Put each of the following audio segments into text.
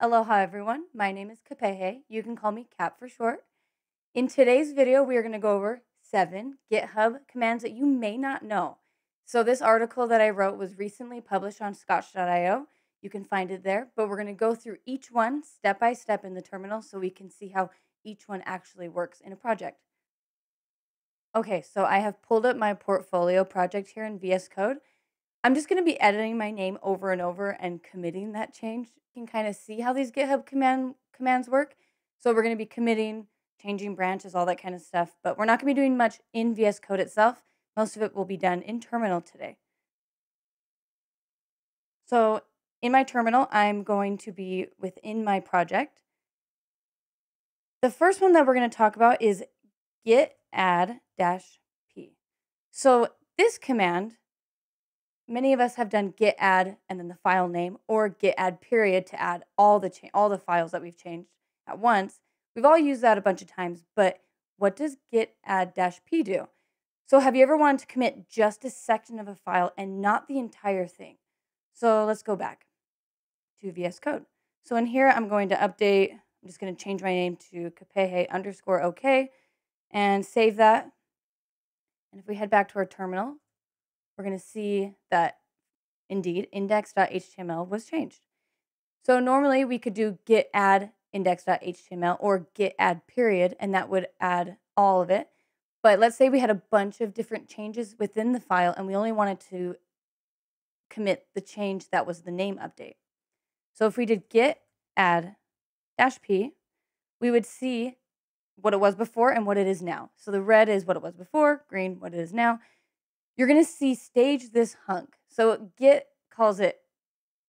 Aloha everyone, my name is Kapehe. You can call me Cap for short. In today's video, we are going to go over seven GitHub commands that you may not know. So this article that I wrote was recently published on scotch.io. You can find it there, but we're going to go through each one step by step in the terminal so we can see how each one actually works in a project. Okay, so I have pulled up my portfolio project here in VS Code. I'm just going to be editing my name over and over and committing that change. You can kind of see how these GitHub command commands work. So we're going to be committing, changing branches, all that kind of stuff, but we're not going to be doing much in VS Code itself. Most of it will be done in terminal today. So in my terminal, I'm going to be within my project. The first one that we're going to talk about is git add dash p. So this command, many of us have done git add and then the file name or git add period to add all the cha- all the files that we've changed at once. We've all used that a bunch of times, but what does git add dash p do? So have you ever wanted to commit just a section of a file and not the entire thing? So let's go back to VS Code. So in here, I'm going to update, I'm just going to change my name to Kapehe underscore OK and save that. And if we head back to our terminal, we're going to see that indeed index.html was changed. So normally we could do git add index.html or git add period, and that would add all of it. But let's say we had a bunch of different changes within the file and we only wanted to commit the change that was the name update. So if we did git add dash p, we would see what it was before and what it is now. So the red is what it was before, green what it is now. You're going to see stage this hunk. So Git calls it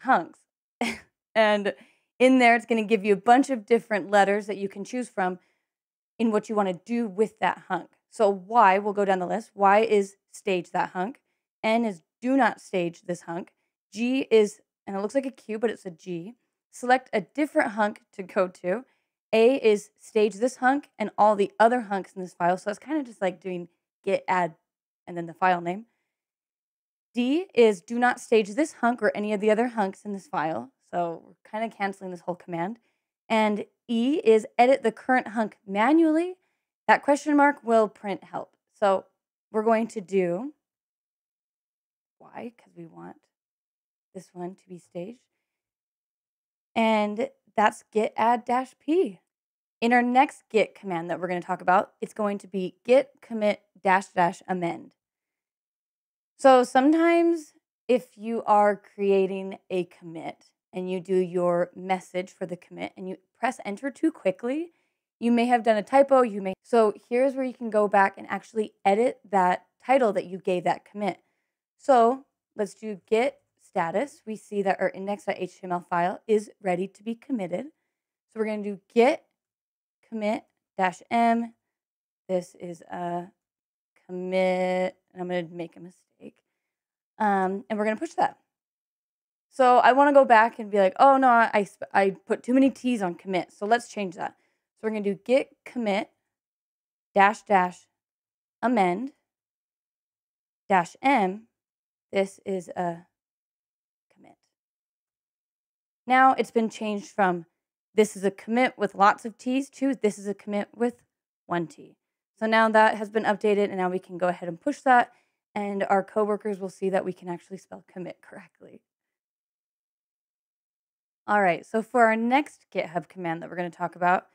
hunks. and in there, it's going to give you a bunch of different letters that you can choose from in what you want to do with that hunk. So Y will go down the list. Y is stage that hunk. N is do not stage this hunk. G is, and it looks like a Q, but it's a G. Select a different hunk to go to. A is stage this hunk and all the other hunks in this file. So it's kind of just like doing git add and then the file name. D is do not stage this hunk or any of the other hunks in this file. So we're kind of canceling this whole command. And E is edit the current hunk manually. That question mark will print help. So we're going to do Y because we want this one to be staged. And that's git add dash p. In our next git command that we're going to talk about, it's going to be git commit dash dash amend. So sometimes if you are creating a commit and you do your message for the commit and you press enter too quickly, you may have done a typo. You may so here's where you can go back and actually edit that title that you gave that commit. So let's do git status. We see that our index.html file is ready to be committed. So we're going to do git commit dash m. This is a commit, and I'm going to make a mistake. Um, and we're going to push that. So I want to go back and be like, oh no, I, I put too many T's on commit. So let's change that. So we're going to do git commit dash dash amend dash m. This is a commit. Now it's been changed from this is a commit with lots of T's to this is a commit with one T. So now that has been updated and now we can go ahead and push that and our coworkers will see that we can actually spell commit correctly. All right, so for our next GitHub command that we're going to talk about,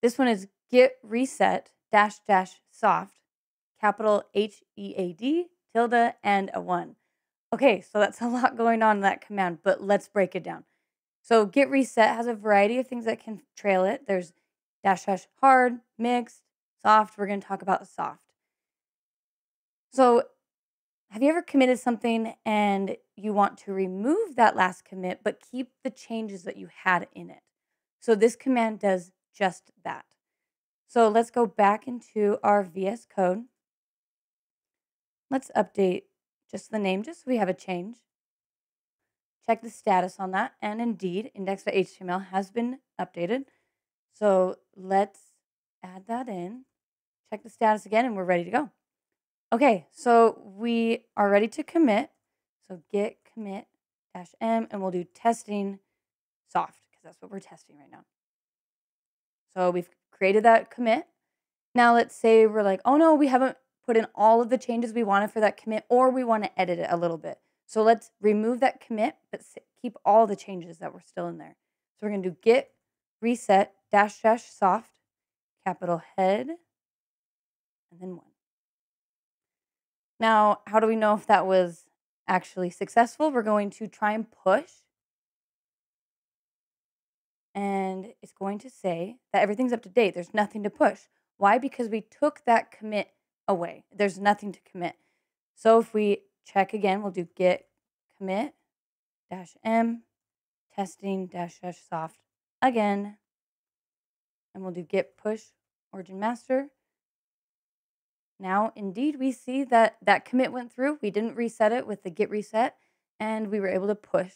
this one is git reset dash dash soft, capital H E A D, tilde, and a one. Okay, so that's a lot going on in that command, but let's break it down. So git reset has a variety of things that can trail it. There's dash dash hard, mixed, soft. We're going to talk about soft. So have you ever committed something and you want to remove that last commit but keep the changes that you had in it? So this command does just that. So let's go back into our VS Code. Let's update just the name just so we have a change check the status on that. And indeed, index.html has been updated. So let's add that in, check the status again, and we're ready to go. Okay, so we are ready to commit. So git commit dash m, and we'll do testing soft because that's what we're testing right now. So we've created that commit. Now let's say we're like, oh no, we haven't put in all of the changes we wanted for that commit, or we want to edit it a little bit. So let's remove that commit, but keep all the changes that were still in there. So we're going to do git reset dash dash soft capital head and then one. Now, how do we know if that was actually successful? We're going to try and push. And it's going to say that everything's up to date. There's nothing to push. Why? Because we took that commit away. There's nothing to commit. So if we check again, we'll do git commit dash m testing dash dash soft again. And we'll do git push origin master. Now, indeed, we see that that commit went through. We didn't reset it with the git reset, and we were able to push.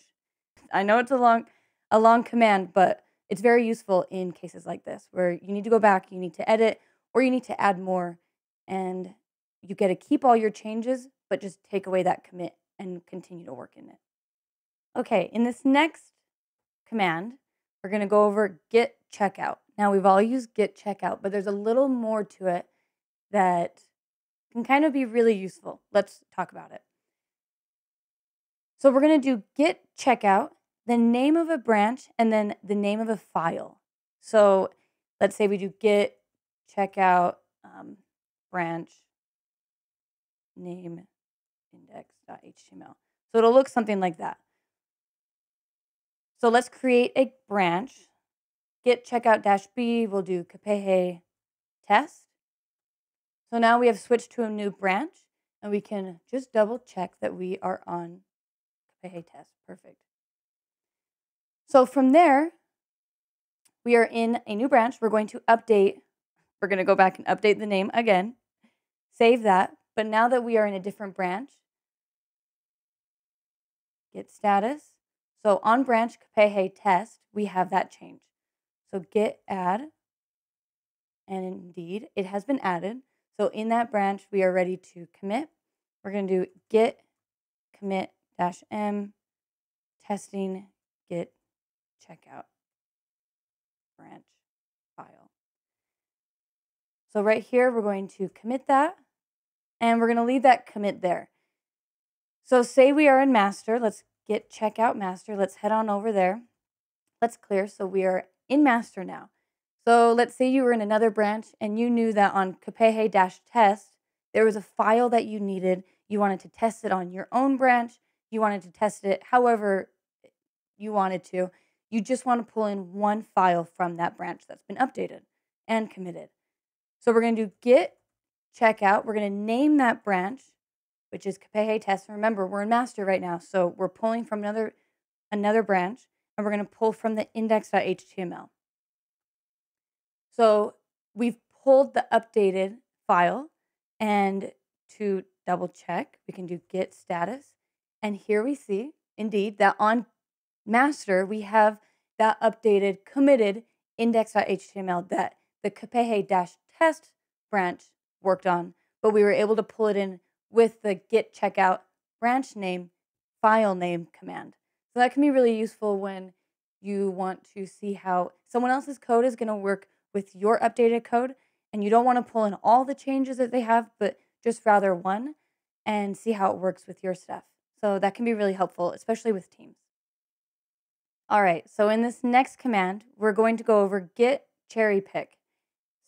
I know it's a long, a long command, but it's very useful in cases like this where you need to go back, you need to edit, or you need to add more, and you get to keep all your changes, but just take away that commit and continue to work in it. Okay, in this next command, we're going to go over git checkout. Now, we've all used git checkout, but there's a little more to it that can kind of be really useful. Let's talk about it. So, we're going to do git checkout, the name of a branch, and then the name of a file. So, let's say we do git checkout um, branch name index.html. So it'll look something like that. So let's create a branch. Git checkout dash b, we'll do Kapehe test. So now we have switched to a new branch and we can just double check that we are on Kapehe test. Perfect. So from there, we are in a new branch. We're going to update, we're going to go back and update the name again, save that. But now that we are in a different branch, git status. So on branch Kapehe test, we have that change. So git add, and indeed it has been added. So in that branch, we are ready to commit. We're going to do git commit dash m testing git checkout branch file. So right here, we're going to commit that and we're going to leave that commit there. So say we are in master. Let's git checkout master. Let's head on over there. Let's clear. So we are in master now. So let's say you were in another branch and you knew that on Kapehe test, there was a file that you needed. You wanted to test it on your own branch. You wanted to test it however you wanted to. You just want to pull in one file from that branch that's been updated and committed. So we're going to do git checkout. We're going to name that branch, which is Kapehe test. And remember, we're in master right now. So we're pulling from another, another branch and we're going to pull from the index.html. So we've pulled the updated file and to double check, we can do git status. And here we see indeed that on master, we have that updated committed index.html that the Kapehe test branch worked on, but we were able to pull it in with the git checkout branch name file name command. So that can be really useful when you want to see how someone else's code is going to work with your updated code and you don't want to pull in all the changes that they have, but just rather one and see how it works with your stuff. So that can be really helpful, especially with teams. All right, so in this next command, we're going to go over git cherry pick.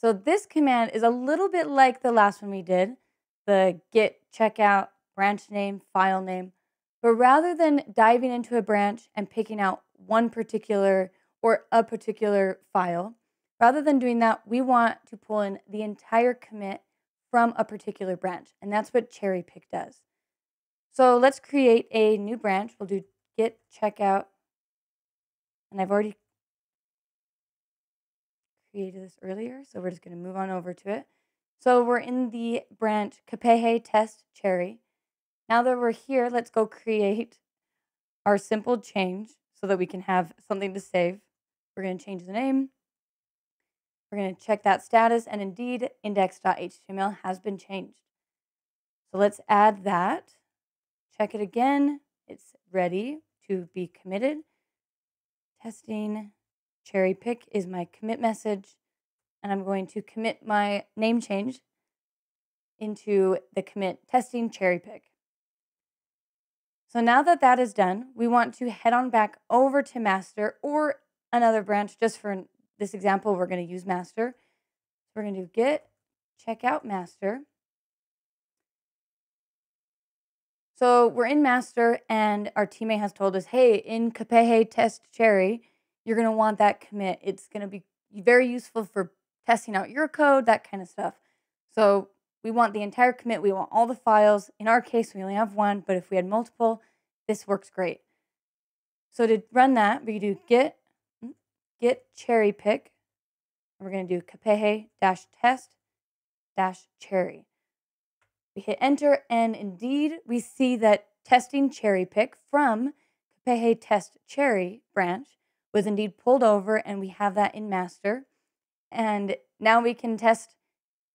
So this command is a little bit like the last one we did, the git checkout branch name, file name. But rather than diving into a branch and picking out one particular or a particular file, rather than doing that, we want to pull in the entire commit from a particular branch. And that's what cherry pick does. So let's create a new branch. We'll do git checkout. And I've already created this earlier, so we're just going to move on over to it. So we're in the branch Kapehe test cherry. Now that we're here, let's go create our simple change so that we can have something to save. We're going to change the name. We're going to check that status, and indeed, index.html has been changed. So let's add that. Check it again. It's ready to be committed. Testing cherry pick is my commit message. And I'm going to commit my name change into the commit testing cherry pick. So now that that is done, we want to head on back over to master or another branch. Just for this example, we're going to use master. We're going to do git checkout master. So we're in master and our teammate has told us, hey, in Kapehe test cherry, you're going to want that commit. It's going to be very useful for testing out your code, that kind of stuff. So we want the entire commit. We want all the files. In our case, we only have one, but if we had multiple, this works great. So to run that, we do git git cherry pick. We're going to do kapehe dash test dash cherry. We hit enter, and indeed, we see that testing cherry pick from kapehe test cherry branch was indeed pulled over, and we have that in master. And now we can test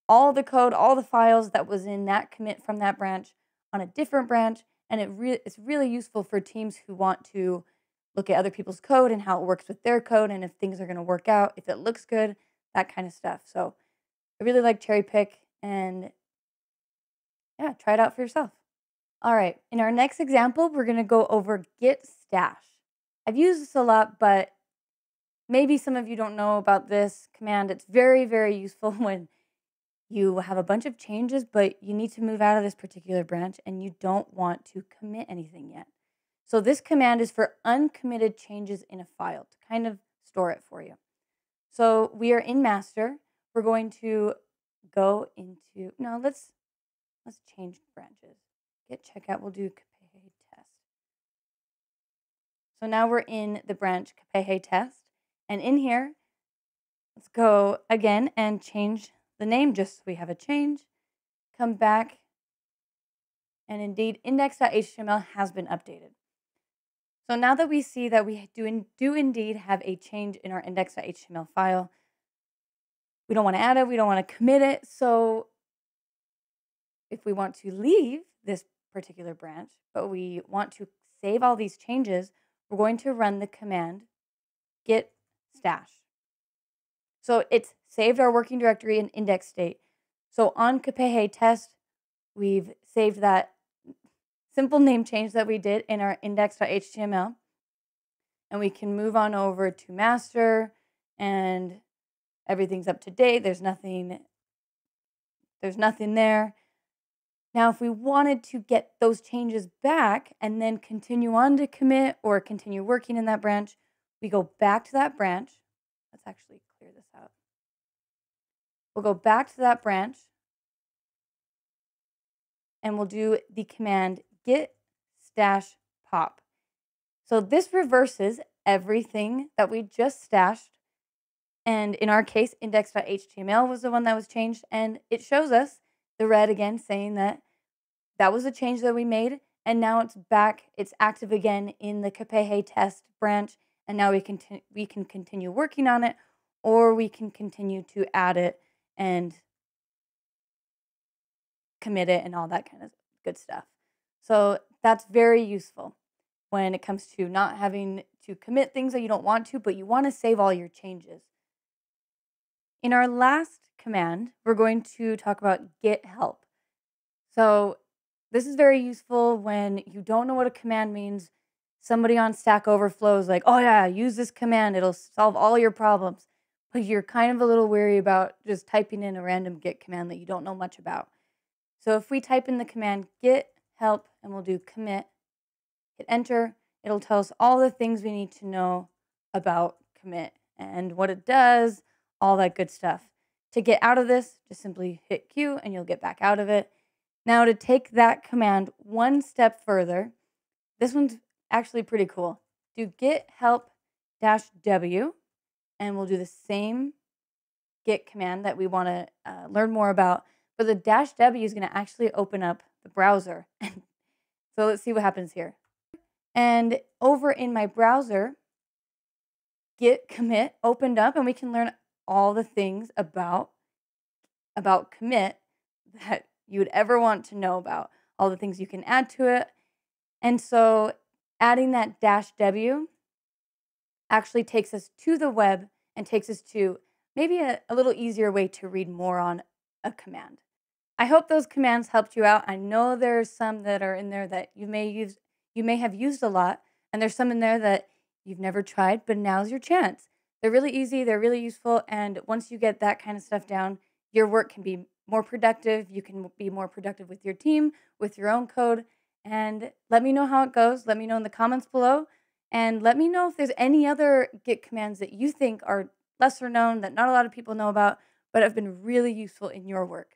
all the code, all the files that was in that commit from that branch on a different branch. And it re- it's really useful for teams who want to look at other people's code and how it works with their code and if things are going to work out, if it looks good, that kind of stuff. So I really like Cherry Pick and yeah, try it out for yourself. All right, in our next example, we're going to go over git stash. I've used this a lot, but maybe some of you don't know about this command. It's very, very useful when you have a bunch of changes, but you need to move out of this particular branch and you don't want to commit anything yet. So this command is for uncommitted changes in a file to kind of store it for you. So we are in master. We're going to go into, no, let's, let's change branches. Git checkout, we'll do Kapehe test. So now we're in the branch Kapehe test. And in here, let's go again and change the name just so we have a change. Come back. And indeed, index.html has been updated. So now that we see that we do, in, do indeed have a change in our index.html file, we don't want to add it, we don't want to commit it. So if we want to leave this particular branch, but we want to save all these changes, we're going to run the command git stash. So it's saved our working directory in index state. So on Kapehe test, we've saved that simple name change that we did in our index.html. And we can move on over to master and everything's up to date. There's nothing there's nothing there. Now, if we wanted to get those changes back and then continue on to commit or continue working in that branch, we go back to that branch. Let's actually clear this out. We'll go back to that branch and we'll do the command git stash pop. So this reverses everything that we just stashed. And in our case, index.html was the one that was changed. And it shows us the red again saying that that was a change that we made. And now it's back, it's active again in the Kapehe test branch. And now we can, we can continue working on it or we can continue to add it and commit it and all that kind of good stuff. So that's very useful when it comes to not having to commit things that you don't want to, but you want to save all your changes. In our last command, we're going to talk about git help. So this is very useful when you don't know what a command means. Somebody on Stack Overflow is like, oh yeah, use this command, it'll solve all your problems. But you're kind of a little weary about just typing in a random git command that you don't know much about. So if we type in the command git help, and we'll do commit, hit enter. It'll tell us all the things we need to know about commit and what it does, all that good stuff. To get out of this, just simply hit Q and you'll get back out of it. Now, to take that command one step further, this one's actually pretty cool. Do git help dash W, and we'll do the same git command that we want to uh, learn more about. But the dash W is going to actually open up the browser. so let's see what happens here. And over in my browser, git commit opened up and we can learn all the things about about commit that you would ever want to know about, all the things you can add to it. And so adding that dash W actually takes us to the web and takes us to maybe a, a little easier way to read more on a command. I hope those commands helped you out. I know there's some that are in there that you may use you may have used a lot, and there's some in there that you've never tried, but now's your chance. They're really easy, they're really useful, and once you get that kind of stuff down, your work can be more productive. You can be more productive with your team, with your own code, and let me know how it goes. Let me know in the comments below, and let me know if there's any other Git commands that you think are lesser known that not a lot of people know about, but have been really useful in your work.